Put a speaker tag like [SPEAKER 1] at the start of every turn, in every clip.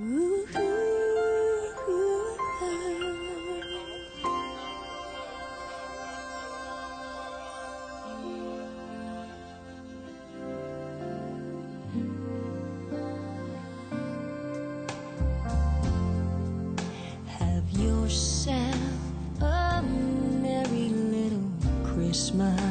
[SPEAKER 1] Have yourself a merry little Christmas.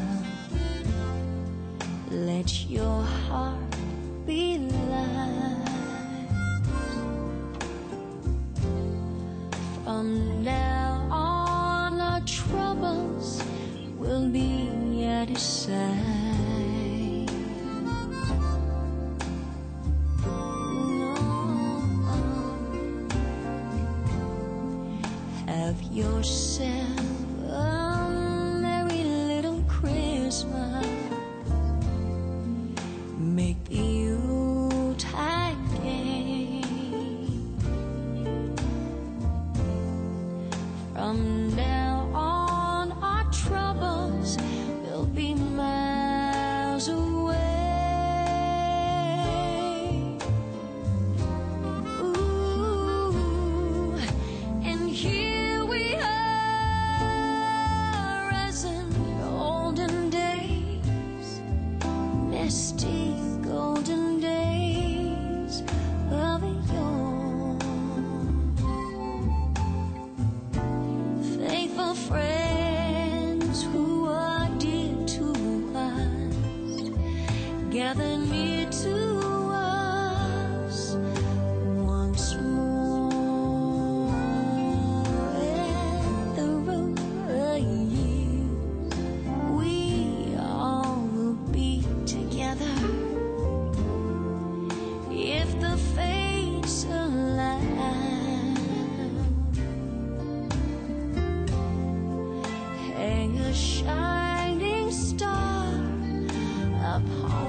[SPEAKER 1] yourself a merry little Christmas. ones who are dear to us. Gather near to 好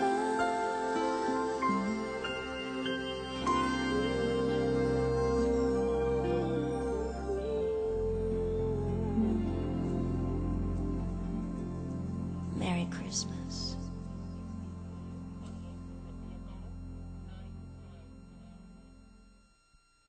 [SPEAKER 1] Christmas.